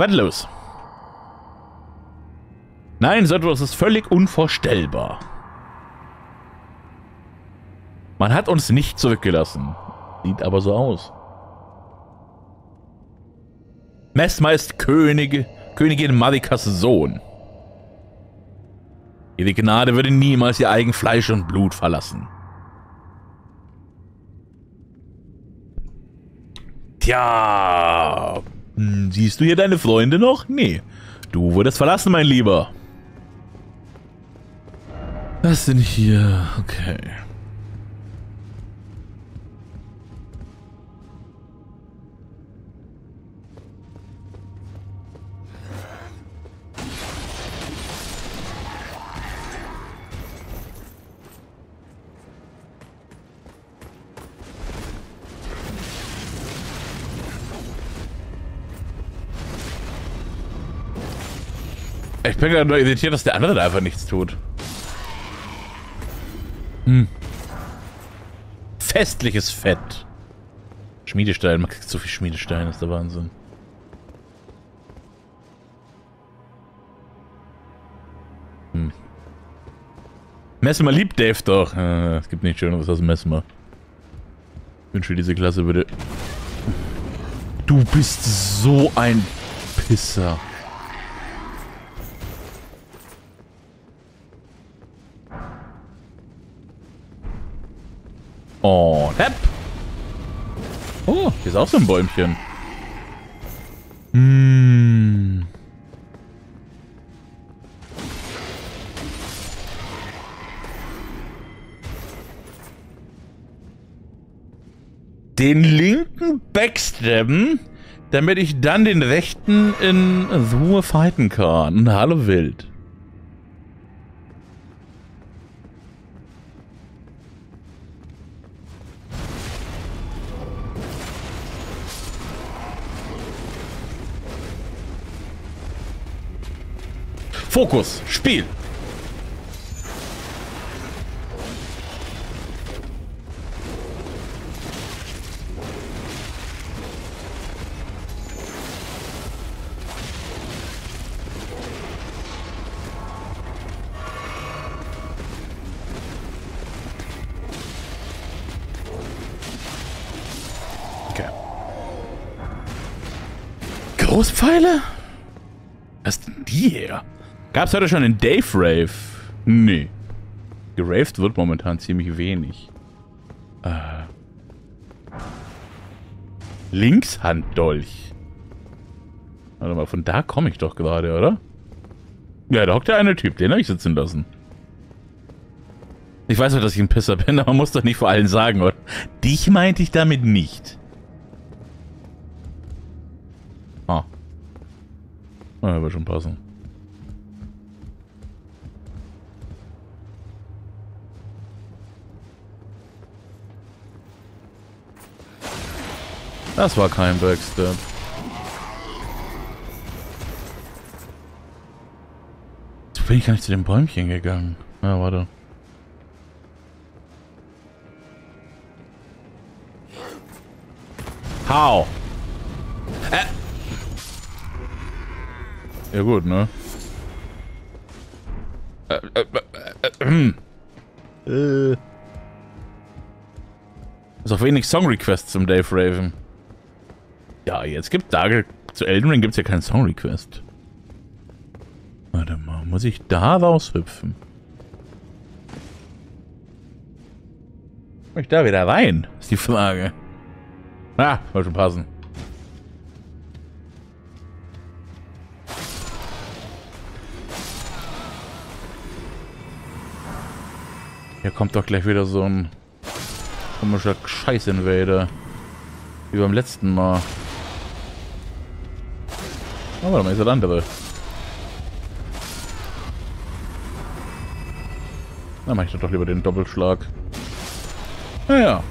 Was los? Nein, so etwas ist völlig unvorstellbar. Man hat uns nicht zurückgelassen. Sieht aber so aus. Mesmer ist König, Königin Marikas Sohn. Ihre Gnade würde niemals ihr eigen Fleisch und Blut verlassen. Tja, hm, siehst du hier deine Freunde noch? Nee, du wurdest verlassen, mein Lieber. Was denn hier? Okay. Ich bin gerade nur irritiert, dass der andere da einfach nichts tut. Hm. Festliches Fett. Schmiedestein, man kriegt so viel Schmiedestein, ist der Wahnsinn. Hm. Messmer liebt Dave doch. Es gibt nichts Schöneres als Messmer. Ich wünsche diese Klasse würde... Du bist so ein Pisser. Und hepp. Oh, hier ist auch so ein Bäumchen. Hm. Den linken backstabben, damit ich dann den rechten in Ruhe fighten kann. Hallo Wild. Fokus, Spiel. Großpfeile? Was denn die hier? Gab's heute schon einen Dave Rave? Nee. Geraved wird momentan ziemlich wenig. Äh. Linkshanddolch. Warte mal, von da komme ich doch gerade, oder? Ja, da hockt der eine Typ, den habe ich sitzen lassen. Ich weiß doch, dass ich ein Pisser bin, aber man muss doch nicht vor allen sagen, oder? Dich meinte ich damit nicht. Ah. Na, wird schon passen. Das war kein Backstep. Jetzt bin ich gar nicht zu dem Bäumchen gegangen. Ja, warte. How? Äh. Ja gut, ne? Äh, äh, äh, äh, äh. Ist auch wenig Song Requests zum Dave Raven. Ja, jetzt gibt da zu Elden Ring gibt es ja keinen Song Request. Warte mal, muss ich da raushüpfen? Muss ich da wieder rein? Ist die Frage. Ah, soll schon passen. Hier kommt doch gleich wieder so ein komischer Scheiß-Invader. Wie beim letzten Mal. Oh, warte mal, ist das andere. Dann mache ich doch lieber den Doppelschlag. Naja.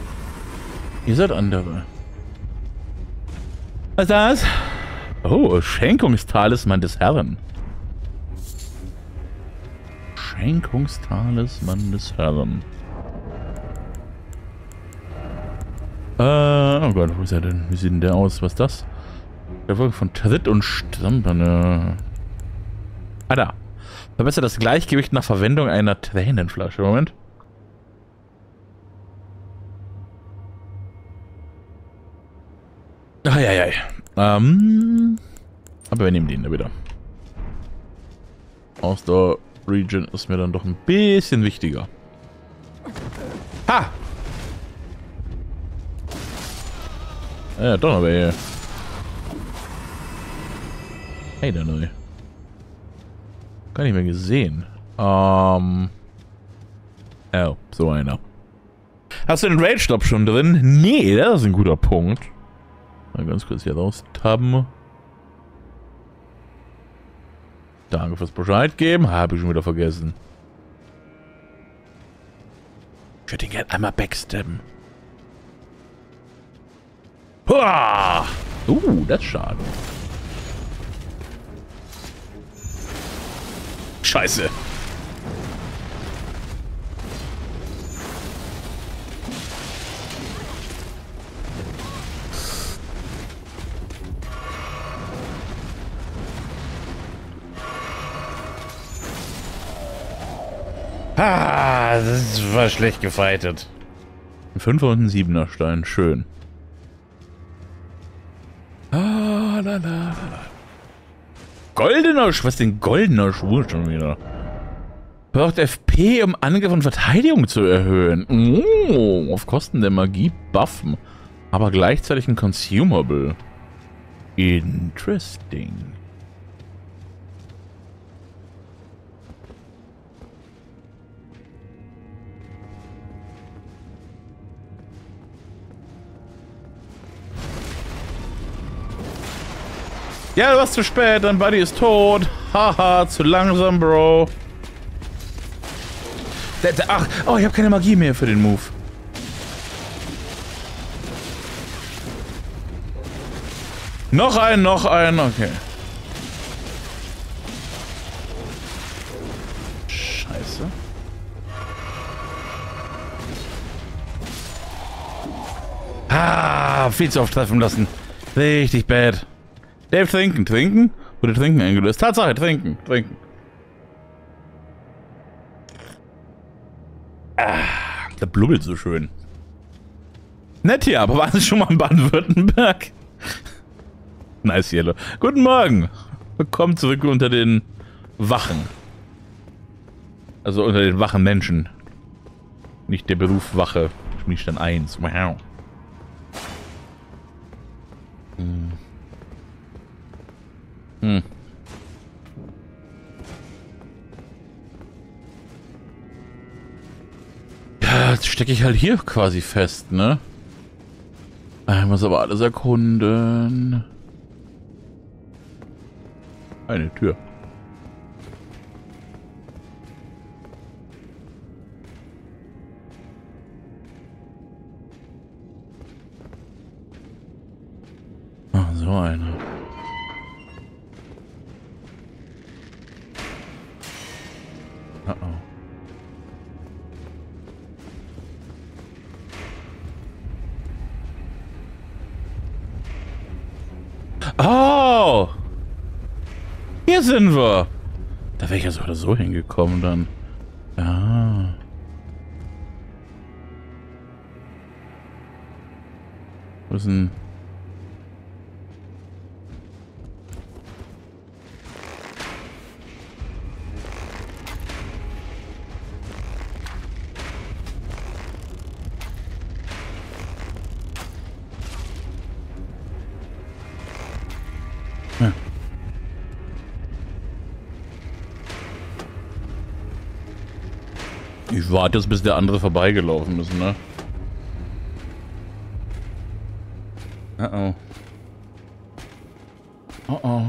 Ihr seid andere. Was ist das? Oh, Schenkungstalisman des Herren. Schenkungstalisman des Herren. Äh, oh Gott, wo ist er denn? Wie sieht denn der aus? Was ist das? Erfolg von Tritt und Stampern. Ja. Ah, da. Verbessert das Gleichgewicht nach Verwendung einer Tränenflasche. Moment. Eieiei. Ähm. Aber wir nehmen den wieder. Ausdauer Region ist mir dann doch ein bisschen wichtiger. Ha! Ja, welche. Hey, der Neue. Gar nicht mehr gesehen. Ähm. Oh, so einer. Hast du den Rage-Stop schon drin? Nee, das ist ein guter Punkt. Mal ganz kurz hier raus taben. Danke fürs Bescheid geben. Habe ich schon wieder vergessen. Ich würde ihn gerne einmal backstabben. Huah! Uh, das ist schade. Scheiße. Ah, das war schlecht gefeitet. Ein Fünfer und ein Siebener Stein, schön. Goldener Schuh, was denn goldener Schuh schon wieder? Braucht FP, um Angriff und Verteidigung zu erhöhen. Oh, auf Kosten der Magie buffen. Aber gleichzeitig ein Consumable. Interesting. Ja, du warst zu spät, dein Buddy ist tot. Haha, zu langsam, Bro. Ach, oh, ich habe keine Magie mehr für den Move. Noch ein, noch ein, okay. Scheiße. Ah, viel zu oft treffen lassen. Richtig bad. Dave, trinken, trinken? Wurde trinken eingelöst. Tatsache, trinken, trinken. Ah, der blubbelt so schön. Nett hier, aber waren Sie schon mal in Baden-Württemberg? nice, Yellow. Guten Morgen. Willkommen zurück unter den Wachen. Also unter den wachen Menschen. Nicht der Beruf Wache. Schmiedstand 1. Wow. Hm. Hm. Ja, jetzt stecke ich halt hier quasi fest, ne? Ich muss aber alles erkunden. Eine Tür. Sind wir. Da wäre ich ja so oder so hingekommen dann. Ja. Wo ist denn... Ich warte jetzt, bis der andere vorbeigelaufen ist, ne? Uh oh. Oh oh.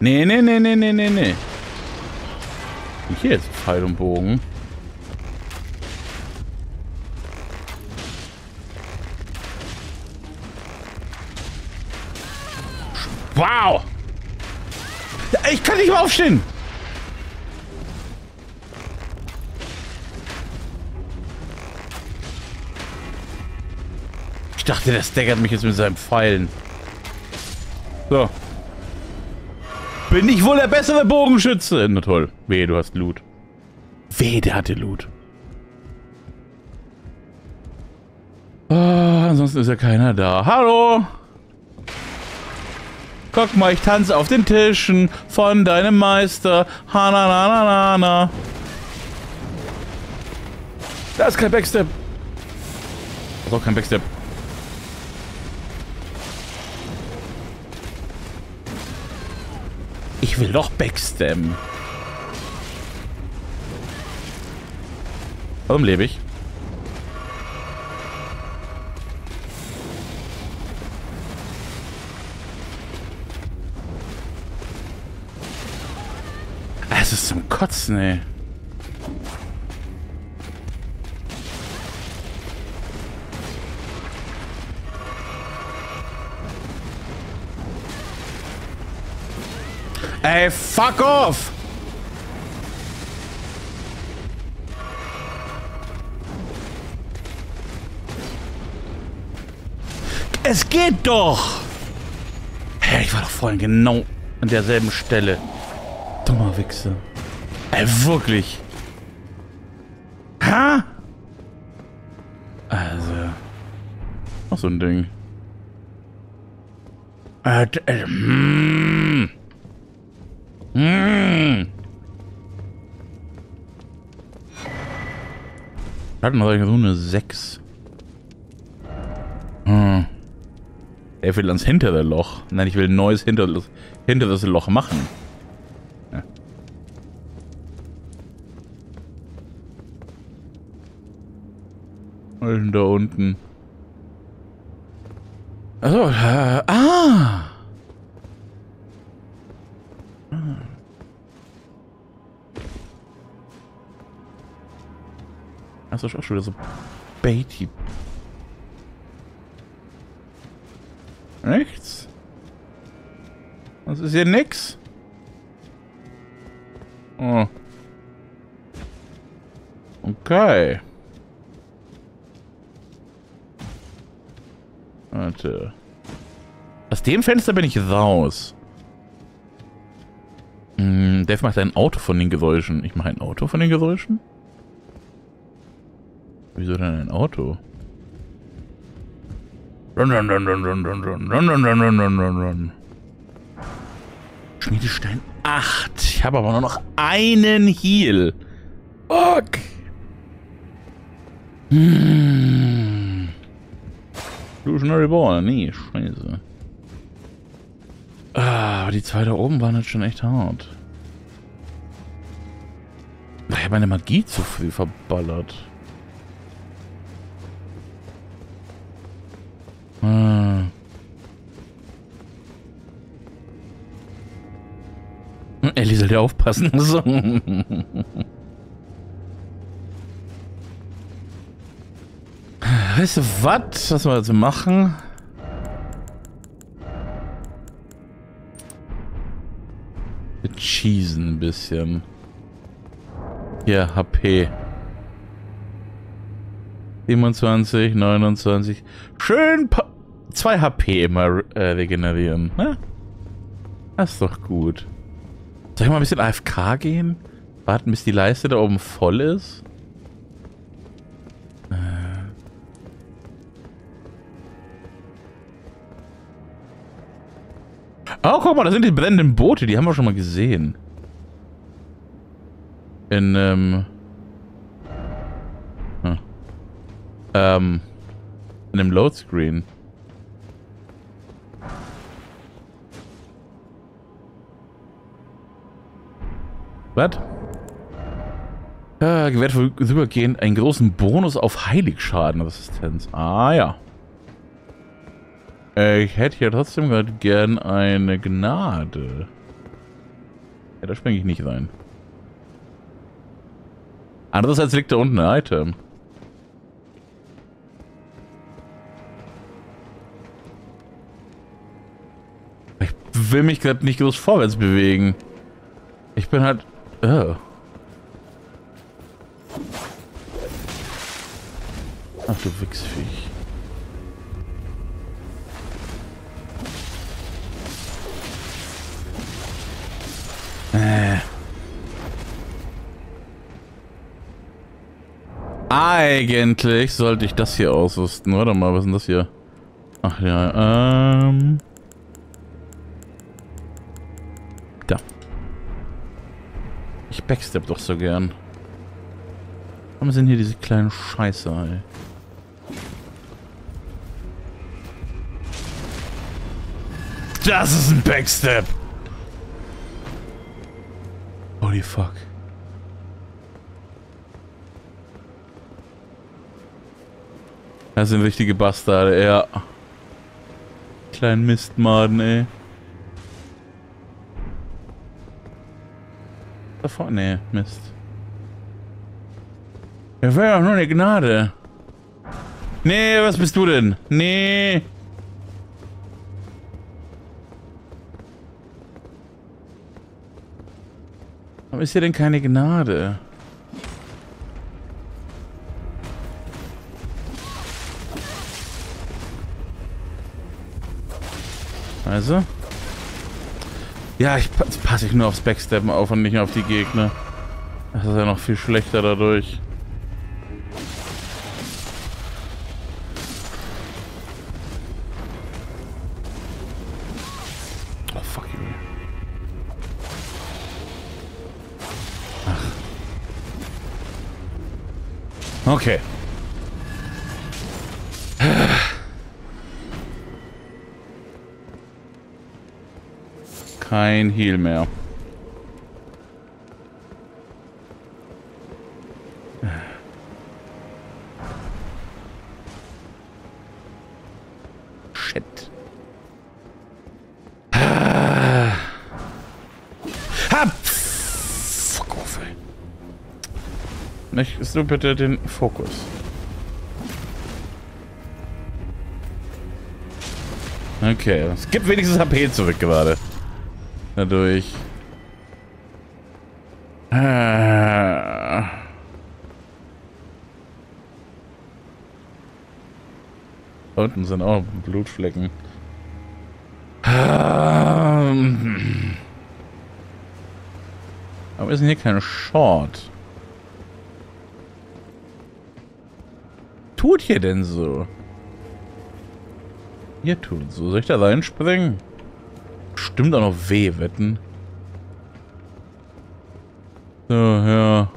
Nee, nee, nee, nee, nee, nee, nee. Hier jetzt Pfeil und Bogen. Kann nicht mehr aufstehen! Ich dachte, der staggert mich jetzt mit seinen Pfeilen. So. Bin ich wohl der bessere Bogenschütze? Na toll. Weh, du hast Loot. Weh, der hatte Loot. Oh, ansonsten ist ja keiner da. Hallo! Guck mal, ich tanze auf den Tischen von deinem Meister. Hanananana. Da ist kein Backstep. Das ist auch kein Backstep. Ich will doch Backstem. Warum lebe ich? Es ist zum Kotzen, ey. Ey, fuck off! Es geht doch! Hä, ich war doch vorhin genau an derselben Stelle. Wichser. Ey, wirklich. Ha? Also. Noch so ein Ding. Äh, äh, mm. Mm. Hatten wir so eine 6. Hm. Er will ans hintere Loch. Nein, ich will ein neues hinteres, hinteres Loch machen. Was ist denn da unten? Achso, äh, ah! Das ist auch schon wieder so baity. Nichts? Das ist hier nix? Oh. Okay. Warte. Aus dem Fenster bin ich raus. Hm, Dev macht ein Auto von den Geräuschen. Ich mache ein Auto von den Geräuschen? Wieso denn ein Auto? Run, run, run, run, run, run, run, run, run, run, run, run, run, run. Schmiedestein 8. Ich habe aber nur noch einen Heal. Fuck. Hm. Illusionary Ball. Nee, scheiße. Ah, die zwei da oben waren jetzt schon echt hart. Ich habe meine Magie zu viel verballert. Hm. Ellie soll dir aufpassen. So. Weißt du was? Was wir jetzt machen? Wir cheesen ein bisschen. Hier, HP. 27, 29. Schön 2 HP immer äh, regenerieren. Ne? Das ist doch gut. Soll ich mal ein bisschen AFK gehen? Warten, bis die Leiste da oben voll ist? Oh, guck mal, das sind die brennenden Boote. Die haben wir schon mal gesehen. In, ähm... Hm. Ähm... In einem Loadscreen. Was? Äh, gewährt vorübergehend einen großen Bonus auf Heiligschadenresistenz. Ah ja. Äh, ich hätte ja trotzdem gerade gern eine Gnade. Ja, da springe ich nicht rein. Andererseits liegt da unten ein Item. Ich will mich gerade nicht groß vorwärts bewegen. Ich bin halt... Oh. Ach du Wichsviech. Eigentlich sollte ich das hier ausrüsten. Warte mal, was ist denn das hier? Ach ja, ähm... Da. Ich backstep doch so gern. Warum sind hier diese kleinen Scheiße, ey? Das ist ein Backstep! Holy fuck. Das sind richtige Bastarde, ja. Kleinen Mistmaden, ey. Da vorne, nee, Mist. Ja, wäre doch nur eine Gnade. Nee, was bist du denn? Nee. Warum ist hier denn keine Gnade? Also? Ja, ich passe ich nur aufs Backsteppen auf und nicht auf die Gegner. Das ist ja noch viel schlechter dadurch. Kein Heal mehr. Möchtest du bitte den Fokus? Okay, es gibt wenigstens HP zurück gerade. Dadurch. Ah. Da unten sind auch Blutflecken. Ah. Aber ist denn hier keine Short? tut hier denn so? Hier tut so. Soll ich da reinspringen? Stimmt auch noch weh, wetten. So, ja.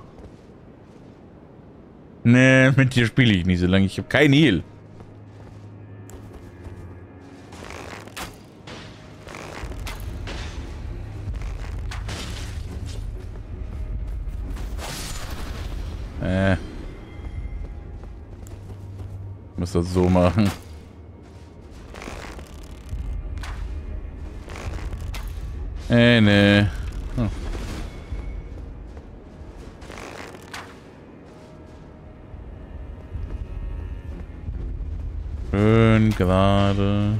Nee, mit dir spiele ich nicht so lange. Ich habe kein Heal. Äh. Muss das so machen. Äh, ne. Oh. Schön gerade.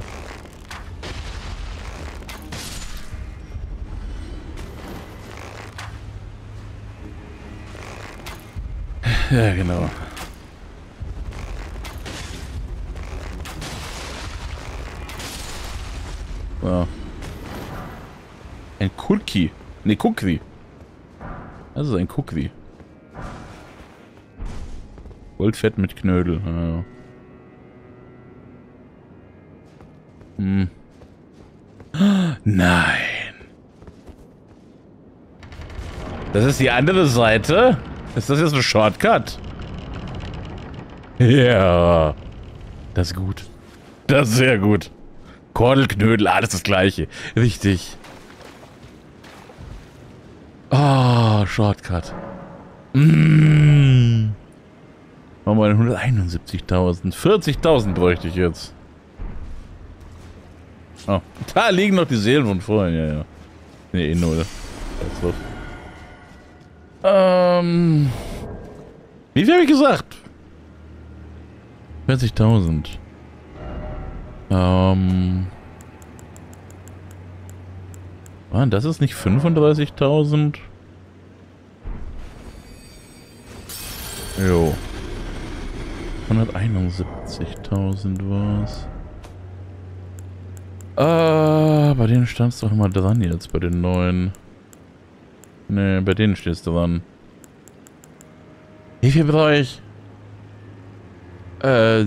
Ja, genau. Ja. Ein Kulki. Ne, Kukri. Das ist ein Kukri. Goldfett mit Knödel. Ja. Hm. Nein. Das ist die andere Seite? Ist das jetzt ein Shortcut? Ja. Das ist gut. Das ist sehr gut. Kordelknödel, alles das gleiche. Richtig. Ah, oh, Shortcut. Mmh. Machen wir 171.000. 40.000 bräuchte ich jetzt. Oh, da liegen noch die Seelen von vorhin, ja, ja. Ne, eh null. Ähm. Wie viel habe ich gesagt? 40.000. Ähm. Ah, das ist nicht 35.000. Jo. 171.000 war's. Ah, bei denen stand es doch mal dran jetzt, bei den neuen. Ne, bei denen steht es dran. Wie viel brauche ich? Äh,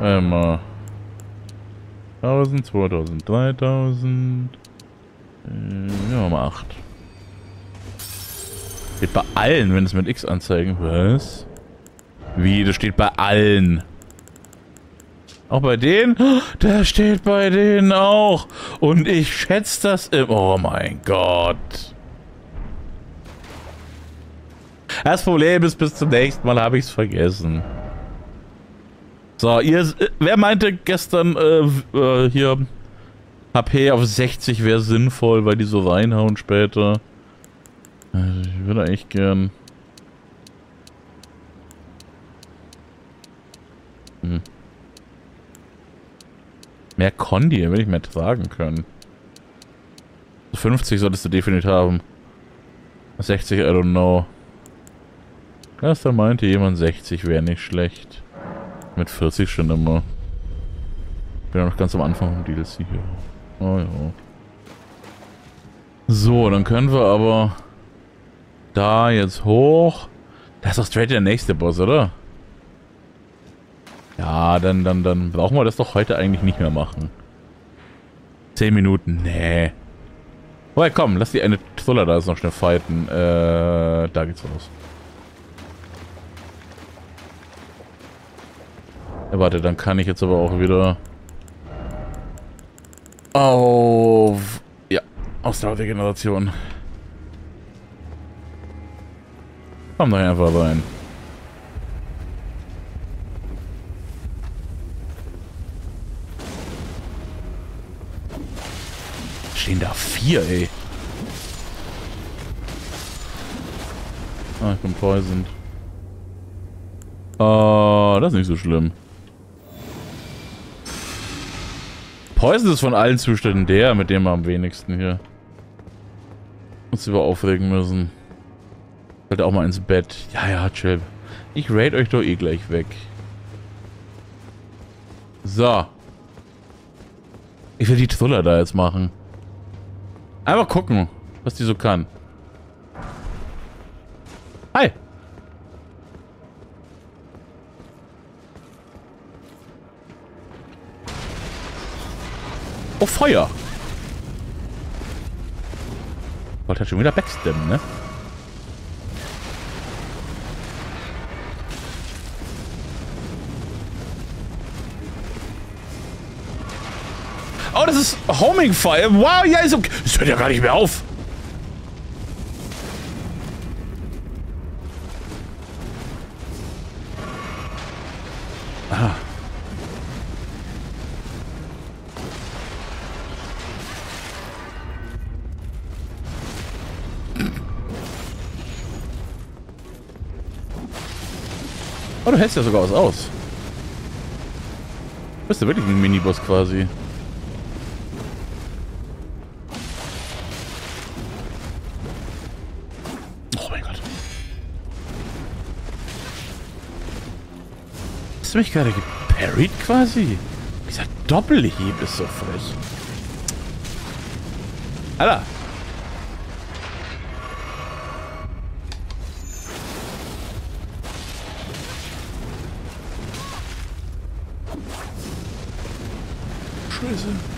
einmal. 1000, 2000, 3000. Äh, ja, mal 8. Steht bei allen, wenn es mit X anzeigen. Was? Wie, das steht bei allen. Auch bei denen? Der steht bei denen auch. Und ich schätze das im... Oh mein Gott. Das Problem ist, bis zum nächsten Mal habe ich es vergessen. So, ihr... Wer meinte gestern äh, äh, hier... HP auf 60 wäre sinnvoll, weil die so reinhauen später. Also ich würde eigentlich gern... Hm. Mehr Kondi, will ich mehr tragen können. 50 solltest du definitiv haben. 60, I don't know. Gestern meinte jemand 60 wäre nicht schlecht. Mit 40 schon immer. Bin ja noch ganz am Anfang vom DLC hier. Oh ja. So, dann können wir aber da jetzt hoch. Das ist doch straight der nächste Boss, oder? Ja, dann, dann, dann brauchen wir das doch heute eigentlich nicht mehr machen. Zehn Minuten, nee. Oh, komm, lass die eine Truller da jetzt noch schnell fighten. Äh, da geht's los. Ja, warte, dann kann ich jetzt aber auch wieder auf... Ja, aus der Regeneration. Komm doch einfach rein. Stehen da vier, ey. Ah, ich bin poisoned. Oh, das ist nicht so schlimm. Poison ist von allen Zuständen der, mit dem wir am wenigsten hier uns über aufregen müssen. Sollte auch mal ins Bett. Ja, ja, chill. Ich raid euch doch eh gleich weg. So. Ich will die Truller da jetzt machen. Einfach gucken, was die so kann. Hi. Oh, Feuer. Wollte halt schon wieder backstemmen, ne? Oh, das ist Homing Fire. Wow, ja, ist okay. Das hört ja gar nicht mehr auf. Ah. Oh, du hältst ja sogar was aus. Bist du wirklich ein Miniboss quasi? Du mich gerade geparried quasi? Dieser Doppelhieb ist so frech. Alter. Scheiße.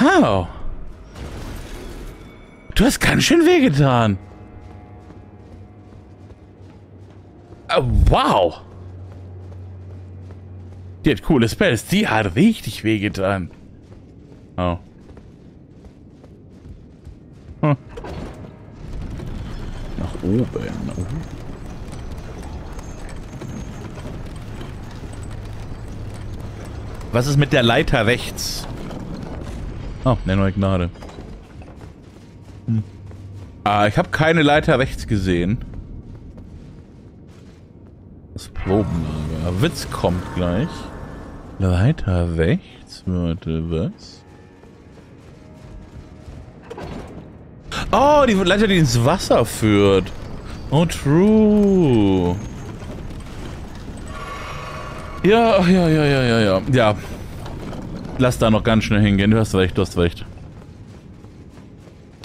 Wow. Du hast ganz schön wehgetan. Oh, wow. Die hat coole Spells. Die hat richtig wehgetan. Oh. Hm. Nach oben. Oh. Was ist mit der Leiter rechts? Oh, ne, neue Gnade. Hm. Ah, ich habe keine Leiter rechts gesehen. Das Probenlager. Witz kommt gleich. Weiter rechts. Warte, was? Oh, die Leiter, die ins Wasser führt. Oh, true. Ja, ja, ja, ja, ja, ja. Ja. Lass da noch ganz schnell hingehen. Du hast recht, du hast recht.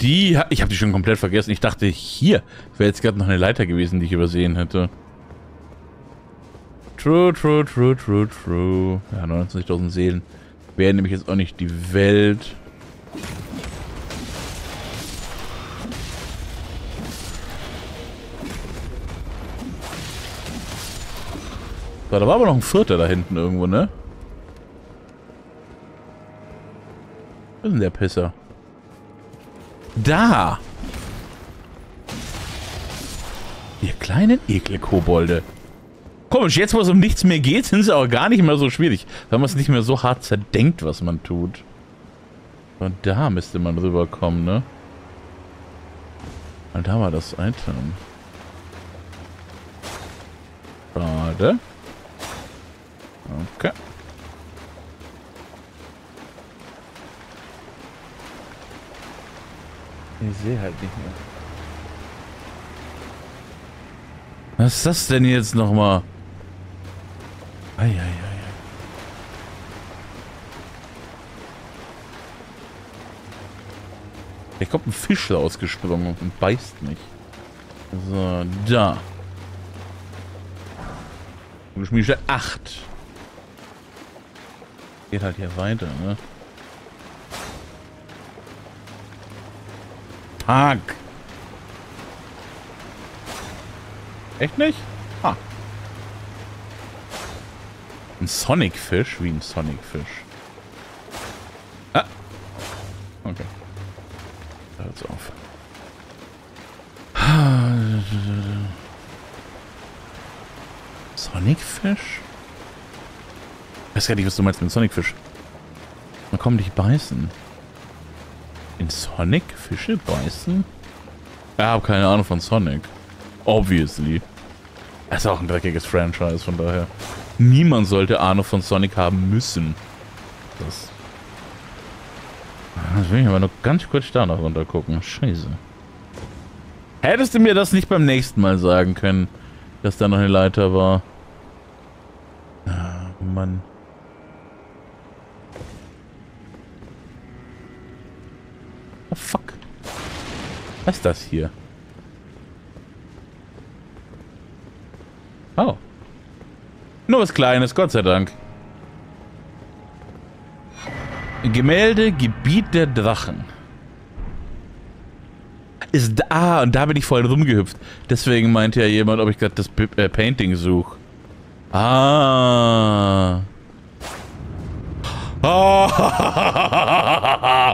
Die, ich habe die schon komplett vergessen. Ich dachte, hier wäre jetzt gerade noch eine Leiter gewesen, die ich übersehen hätte. True, true, true, true, true. Ja, 29.000 Seelen. Wäre nämlich jetzt auch nicht die Welt. So, da war aber noch ein vierter da hinten irgendwo, ne? Wo ist denn der Pisser? Da! Ihr kleinen Ekelkobolde. Komisch, jetzt wo es um nichts mehr geht, sind sie auch gar nicht mehr so schwierig. Wenn man es nicht mehr so hart zerdenkt, was man tut. Und da müsste man rüberkommen, ne? Und da war das Item. Schade. Okay. Ich sehe halt nicht mehr. Was ist das denn jetzt nochmal? Eieiei. Hier kommt ein Fisch rausgesprungen und beißt mich. So, da. Geschmiedete 8. Geht halt hier weiter, ne? Fuck. Echt nicht? Ah. Ein Sonic-Fisch? Wie ein Sonic-Fisch? Ah. Okay. Hört's auf. Sonic-Fisch? Ich weiß gar nicht, was du meinst mit Sonic-Fisch. Man kommt dich beißen. In Sonic Fische beißen? Ich habe keine Ahnung von Sonic. Obviously. Er ist auch ein dreckiges Franchise, von daher. Niemand sollte Ahnung von Sonic haben müssen. Das. Das will ich aber nur ganz kurz da noch runter gucken. Scheiße. Hättest du mir das nicht beim nächsten Mal sagen können, dass da noch eine Leiter war? Ah, Mann. Oh, fuck. Was ist das hier? Oh. Nur was Kleines, Gott sei Dank. Gemälde Gebiet der Drachen. Ist da, ah, und da bin ich vorhin rumgehüpft. Deswegen meinte ja jemand, ob ich gerade das äh, Painting suche. Ah.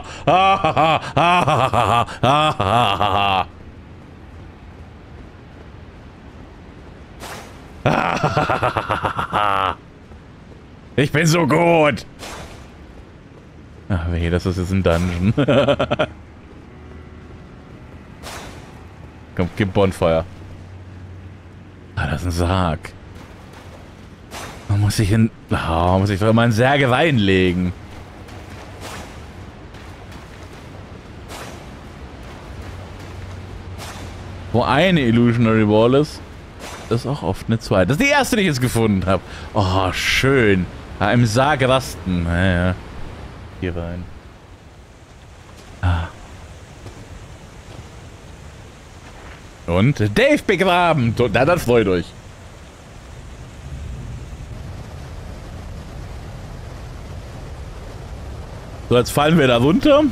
Ich bin so gut. Ach weh, das ist jetzt ein Dungeon. Komm, gib Bonfire. Ah, das ist ein Sarg. Man muss sich in... Oh, muss ich doch immer einen Särge reinlegen. Wo eine Illusionary Wall ist, ist auch oft eine zweite. Das ist die erste, die ich jetzt gefunden habe. Oh, schön. Ja, Im Sarg rasten. Ja, ja. Hier rein. Ah. Und Dave begraben. Na, dann freut euch. So, jetzt fallen wir da runter.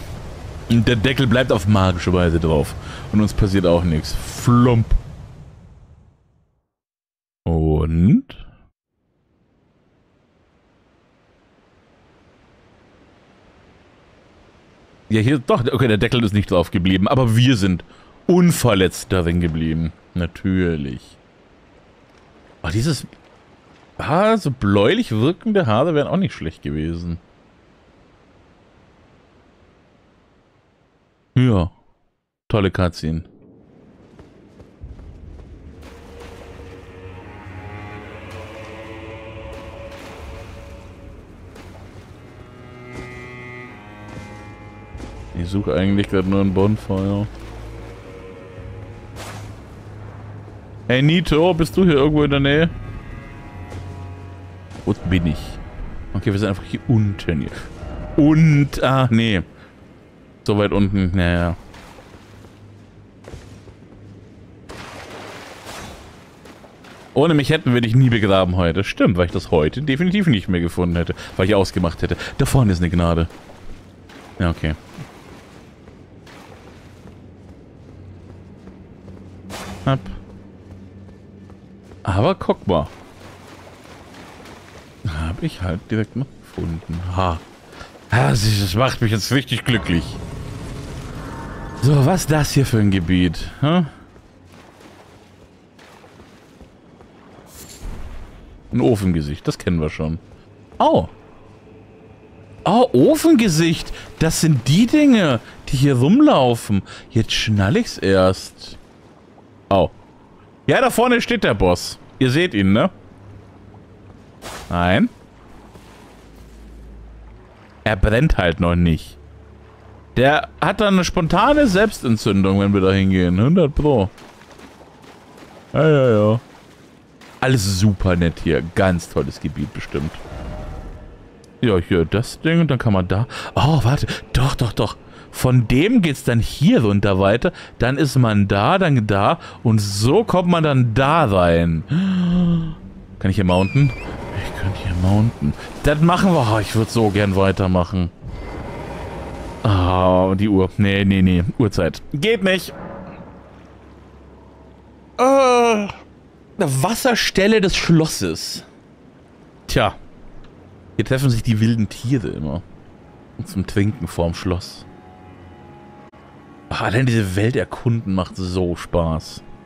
Und der Deckel bleibt auf magische Weise drauf. Und uns passiert auch nichts. Flump. Und? Ja, hier, doch, okay, der Deckel ist nicht drauf geblieben, aber wir sind unverletzt darin geblieben. Natürlich. Oh, dieses, ah, so bläulich wirkende Haare wären auch nicht schlecht gewesen. Ja, tolle Cutscene. Ich suche eigentlich gerade nur ein Bonfeuer. Hey Nito, bist du hier irgendwo in der Nähe? Wo bin ich? Okay, wir sind einfach hier unten. Und, ah, nee. So weit unten, naja. Ohne mich hätten wir dich nie begraben heute. Stimmt, weil ich das heute definitiv nicht mehr gefunden hätte. Weil ich ausgemacht hätte. Da vorne ist eine Gnade. Ja, okay. Ab. Aber guck mal. Habe ich halt direkt noch gefunden. Ha. Das macht mich jetzt richtig glücklich. So, was ist das hier für ein Gebiet? Hm? Ein Ofengesicht, das kennen wir schon. Oh. Oh, Ofengesicht. Das sind die Dinge, die hier rumlaufen. Jetzt schnall ich's erst. Oh. Ja, da vorne steht der Boss. Ihr seht ihn, ne? Nein. Er brennt halt noch nicht. Der hat dann eine spontane Selbstentzündung, wenn wir da hingehen. 100 Pro. Ja, ja, ja. Alles super nett hier. Ganz tolles Gebiet bestimmt. Ja, hier das Ding und dann kann man da... Oh, warte. Doch, doch, doch. Von dem geht's dann hier runter weiter. Dann ist man da, dann da. Und so kommt man dann da rein. Kann ich hier mounten? Ich könnte hier mounten. Das machen wir. Oh, ich würde so gern weitermachen. Ah, oh, die Uhr. Nee, nee, nee. Uhrzeit. Geht nicht. Uh, Wasserstelle des Schlosses. Tja. Hier treffen sich die wilden Tiere immer. Und zum Trinken vorm Schloss. Ach, allein diese Welt erkunden macht so Spaß.